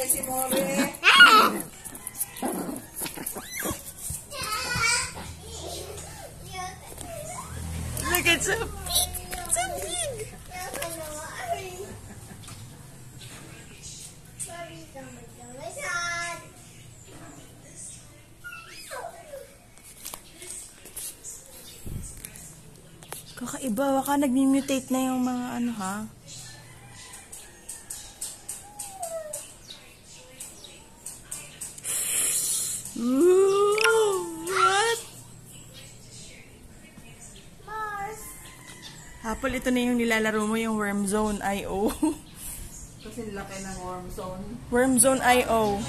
Nakapresi mo rin. Look, it's so big. It's so big. Kakaiba, baka nag-mutate na yung mga ano ha. What? Hapol, ito na yung nilalaro mo, yung Worm Zone IO. Kasi laki ng warm zone. Worm Zone IO.